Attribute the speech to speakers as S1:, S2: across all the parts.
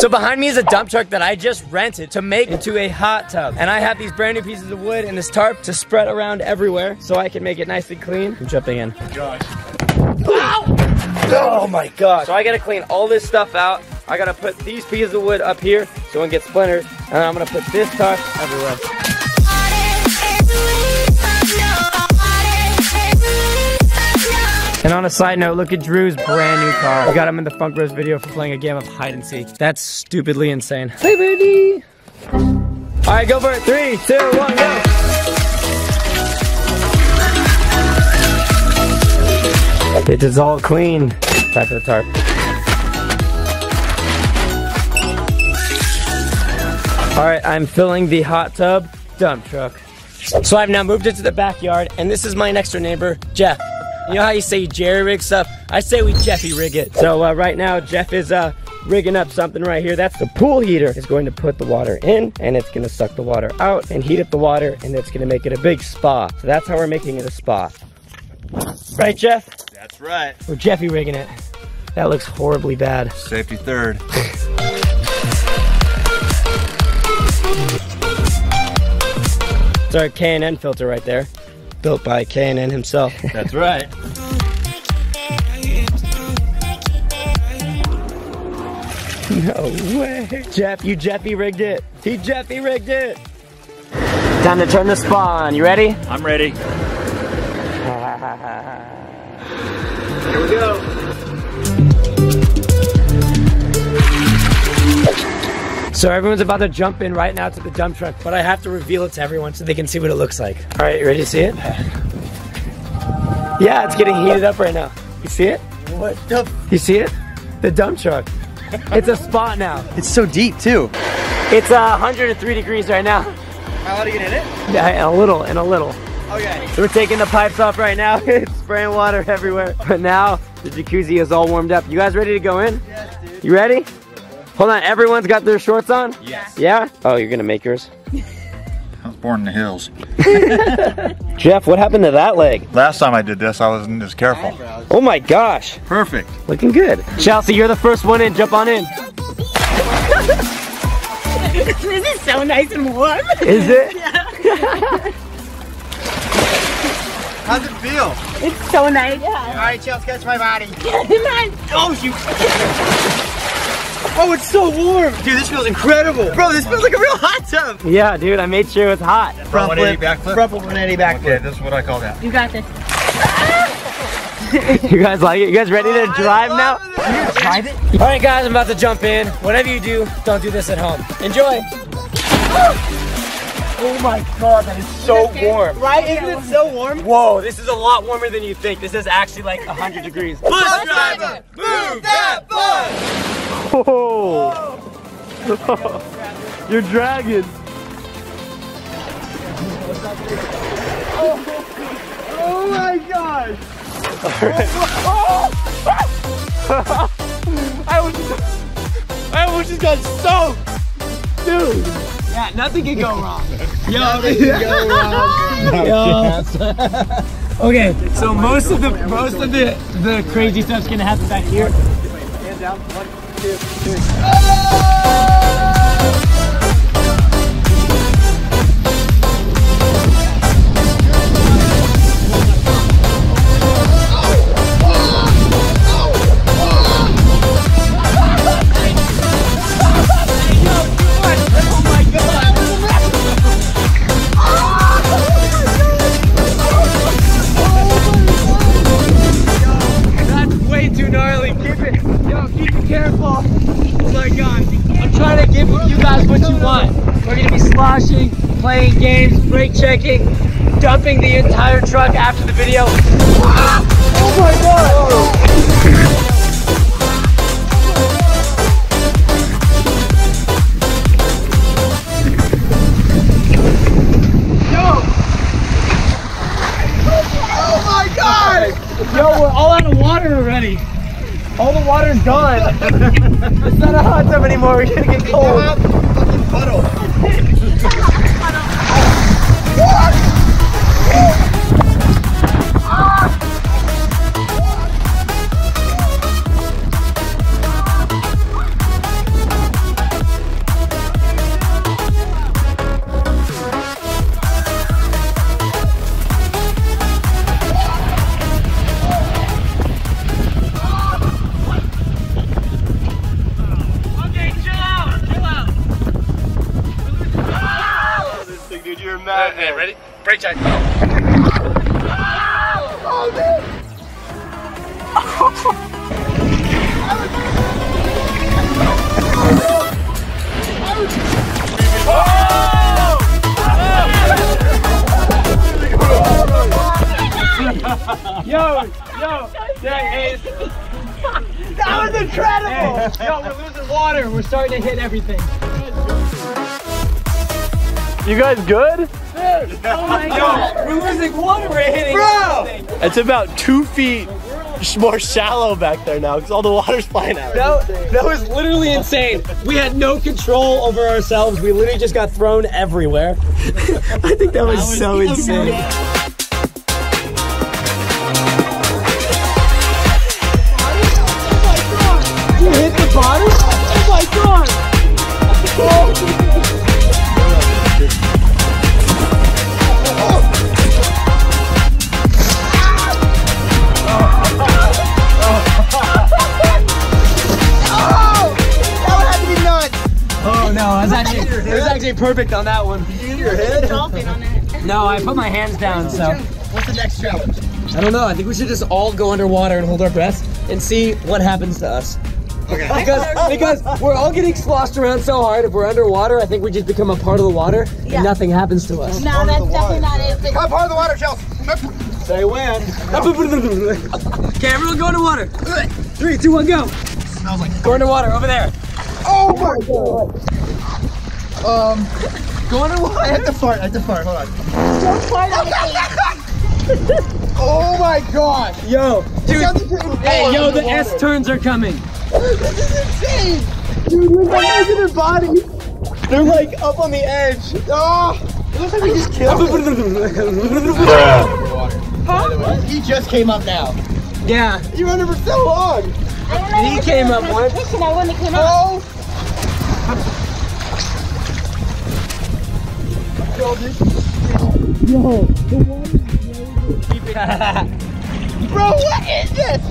S1: So behind me is a dump truck that I just rented to make into a hot tub. And I have these brand new pieces of wood and this tarp to spread around everywhere so I can make it nice and clean. I'm jumping in.
S2: Gosh.
S1: Oh my god. So I gotta clean all this stuff out. I gotta put these pieces of wood up here so it won't get splintered. And I'm gonna put this tarp everywhere. And on a side note, look at Drew's brand new car. I got him in the Funk Bros video for playing a game of hide and seek. That's stupidly insane. Hey, baby. All right, go for it. Three, two, one, go. It is all clean. Back to the tarp. All right, I'm filling the hot tub dump truck. So I've now moved into the backyard, and this is my next door neighbor, Jeff. You know how you say you jerry rig stuff? I say we Jeffy rig it. So uh, right now, Jeff is uh, rigging up something right here. That's the pool heater. It's going to put the water in, and it's going to suck the water out and heat up the water, and it's going to make it a big spa. So that's how we're making it a spa. Right, Jeff?
S2: That's right.
S1: We're Jeffy rigging it. That looks horribly bad.
S2: Safety third.
S1: It's our K&N filter right there. Built by K&N himself.
S2: That's right.
S1: No way. Jeff, you Jeffy rigged it. He Jeffy rigged it. Time to turn the spawn. You ready?
S2: I'm ready. Here we go.
S1: So everyone's about to jump in right now to the dump truck, but I have to reveal it to everyone so they can see what it looks like. All right, you ready to see it? Yeah, it's getting heated up right now. You see it?
S2: What the?
S1: You see it? The dump truck. It's a spot now.
S2: It's so deep too.
S1: It's uh, 103 degrees right now.
S2: How hot to get in it?
S1: Yeah, a little, and a little.
S2: Okay.
S1: So we're taking the pipes off right now. it's spraying water everywhere. But now the jacuzzi is all warmed up. You guys ready to go in?
S2: Yes, dude.
S1: You ready? Hold on, everyone's got their shorts on?
S2: Yes.
S1: Yeah? Oh, you're gonna make yours?
S2: I was born in the hills.
S1: Jeff, what happened to that leg?
S2: Last time I did this, I wasn't as careful.
S1: Oh my gosh,
S2: Perfect.
S1: looking good. Chelsea, you're the first one in, jump on in.
S3: this is so nice and warm.
S1: Is it? Yeah.
S2: How's it feel?
S3: It's so nice.
S2: All right, Chelsea, catch my body.
S3: Man,
S2: Oh, shoot. Oh, it's so warm. Dude, this feels incredible. Bro, this feels like a real hot tub.
S1: Yeah, dude, I made sure it was hot.
S2: Front 180 backflip. Front 180 backflip. Okay, this is what I call that.
S3: you got this.
S1: You guys like it? You guys ready to drive now?
S2: Drive it?
S1: All right, guys, I'm about to jump in. Whatever you do, don't do this at home. Enjoy. Oh my god, that is so warm.
S2: Right? Isn't it so warm?
S1: Whoa, this is a lot warmer than you think. This is actually like 100 degrees.
S2: Bus driver, move that bus.
S1: Oh! You're dragging.
S2: Oh my gosh.
S1: I was I almost just got soaked. Dude. Yeah, nothing can go wrong. Yo, Yo. okay, so most of the most of the the crazy stuff's gonna happen back here.
S2: Hand down. One,
S1: Sloshing, playing games, brake checking, dumping the entire truck after the video. Oh my god. Yo!
S2: Oh my god!
S1: Yo, we're all out of water already. All the water's gone. it's not a hot tub anymore. We're gonna get cold.
S2: Fucking puddle. Mad.
S4: Hey, ready? Break check. Oh.
S1: Yo, yo, hey,
S2: That was incredible.
S1: yo, we're losing water. We're starting to hit everything.
S5: You guys good?
S1: Oh my god, we're losing water. We're hitting
S2: Bro!
S1: everything.
S5: It's about two feet more shallow back there now because all the water's flying out.
S1: That, that was literally insane. We had no control over ourselves. We literally just got thrown everywhere. I think that was, so insane. It perfect on that one.
S3: Dolphin on it.
S1: No, I put my hands down, so
S2: What's the next challenge?
S1: I don't know. I think we should just all go underwater and hold our breaths and see what happens to us.
S2: Okay.
S1: Because because we're all getting sloshed around so hard. If we're underwater, I think we just become a part of the water
S3: Yeah.
S1: and nothing happens to us.
S3: No, that's definitely not it.
S2: Come part of the water, Chelsea.
S1: They win. okay, everyone go underwater. Three, two, one, go.
S2: Smells like.
S1: Go underwater over there.
S2: Oh my god. Um. Go underwater. I have to fart. I have to fart. Hold on.
S3: Don't fart on the
S2: Oh my god.
S1: Yo, dude.
S2: Dude,
S1: Hey, yo, the S turns are coming.
S2: This is insane. Dude, look at their bodies. They're like up on the edge. Oh. It looks like we just killed him. Huh? He just came up now.
S1: yeah.
S2: You were under for so long.
S1: He came up once.
S3: I when it came up.
S2: Oh. Bro, what is this?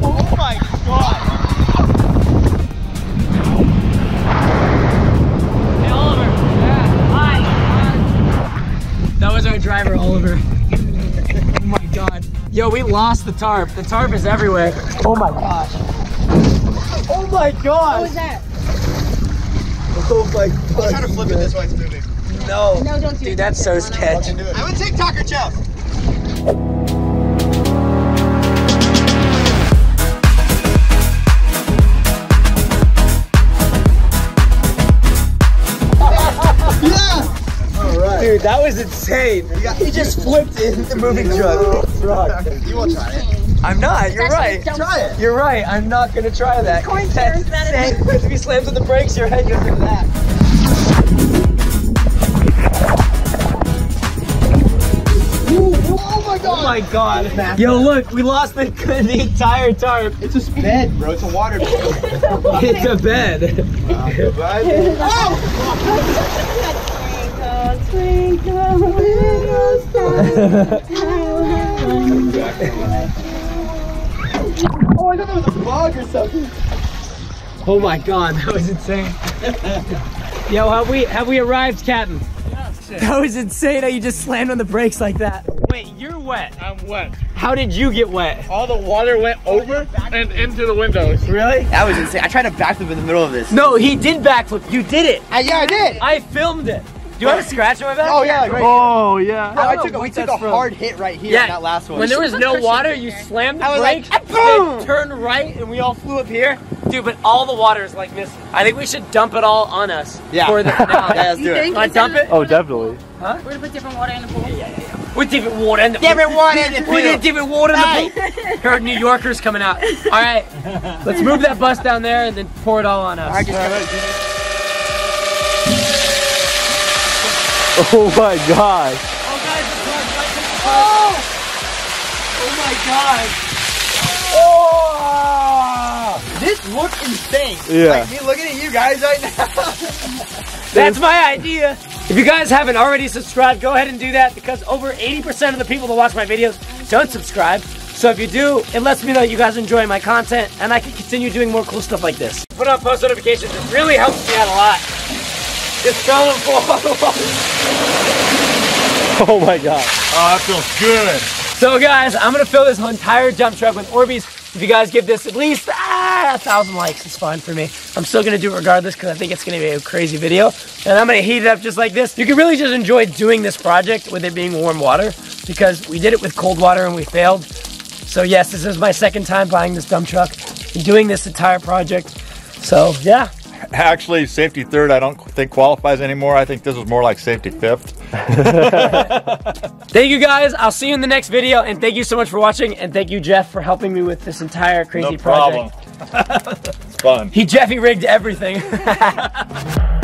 S2: Oh my god.
S1: Hey, Oliver. Hi. That was our driver, Oliver. oh my god. Yo, we lost the tarp. The tarp is everywhere. Oh my gosh.
S2: Oh my god.
S3: What was that?
S2: Oh my god. Try to flip it this way, it's moving.
S1: No.
S3: No, don't do
S1: Dude,
S3: it.
S1: that's so sketch.
S2: I would take Tucker Chelsea. Yeah!
S1: Dude, that was insane.
S2: He just flipped in the moving truck. You won't try it.
S1: I'm not. You're right.
S2: Try it.
S1: You're right. I'm not gonna try that.
S3: turns, not a-
S1: That's insane. If he slams on the brakes, your head goes into that.
S2: Oh, oh my
S1: Oh
S2: god.
S1: my god. Yo, look, we lost the, the entire tarp.
S2: It's a bed, bro. It's a water bed.
S1: It's a bed.
S3: Twinkle, twinkle, little star.
S2: Oh, I thought that was a bug or something.
S1: Oh my god, that was insane. Yo, have we have we arrived, Captain? That was insane how you just slammed on the brakes like that. Wait, you're wet.
S4: I'm wet.
S1: How did you get wet?
S4: All the water went over and into the windows.
S1: Really?
S2: That was insane. I tried to backflip in the middle of this.
S1: No, he did backflip. You did it.
S2: yeah, I did.
S1: I filmed it. Do you have a scratch on my back?
S2: Oh yeah, like right.
S5: Oh yeah.
S2: No, I took a, we took a
S1: from.
S2: hard hit right here
S1: Yeah,
S2: in that last one.
S1: When there was no water, you slammed the
S2: I was like, "Ah, boom!"
S1: turned right, and we all flew up here. Dude, but all the water is like missing. I think we should dump it all on us.
S2: Yeah.
S1: For the finale.
S2: Yeah, let's do it.
S1: Can I dump it?
S5: Oh, definitely. Huh?
S3: We're gonna put different water in the pool.
S1: With different water in the
S2: Different water in the
S1: With
S2: pool.
S1: different water in the
S2: Hey.
S1: pool. Here are New Yorkers coming out. All right, let's move that bus down there and then pour it all on us.
S5: Oh my god.
S1: Oh. oh my god.
S2: Oh, this looks insane.
S5: Yeah.
S2: Like me looking at you guys right now.
S1: That's my idea. If you guys haven't already subscribed, go ahead and do that because over 80% of the people that watch my videos don't subscribe. So if you do, it lets me know you guys enjoy my content and I can continue doing more cool stuff like this. Put on post notifications. It really helps me out a lot. Just tell them for
S5: Oh my god.
S6: Oh, that feels good.
S1: So guys, I'm gonna fill this entire dump truck with Orbeez. If you guys give this at least ah, a thousand likes, is fine for me. I'm still gonna do it regardless because I think it's gonna be a crazy video. And I'm gonna heat it up just like this. You can really just enjoy doing this project with it being warm water because we did it with cold water and we failed. So yes, this is my second time buying this dump truck and doing this entire project. So yeah,
S6: Actually, safety third, I don't think qualifies anymore. I think this is more like safety fifth.
S1: Thank you guys. I'll see you in the next video. And thank you so much for watching. And thank you, Jeff, for helping me with this entire crazy
S6: No problem. It's fun.
S1: He Jeffy rigged everything.